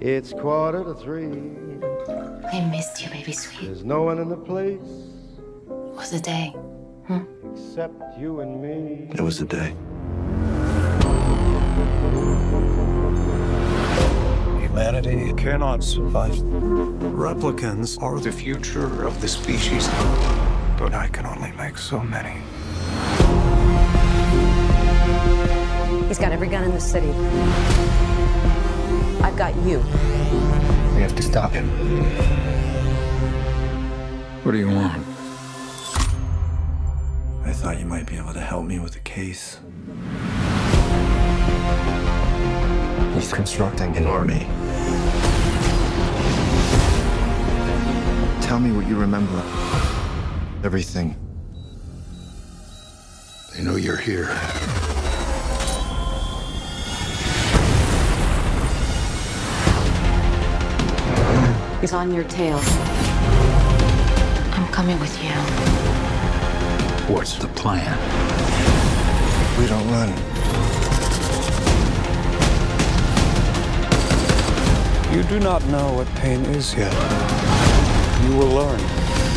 It's quarter to three. I missed you, baby sweet. There's no one in the place It was a day. huh? except you and me. It was a day. Humanity cannot survive. Replicants are The future of the species. But I can only make so many. He's got every gun in the city. I've got you. We have to stop him. What do you want? I thought you might be able to help me with the case. He's constructing an army. Tell me what you remember. Everything. They know you're here. He's on your tail. I'm coming with you. What's the plan? We don't run. You do not know what pain is yet. You will learn.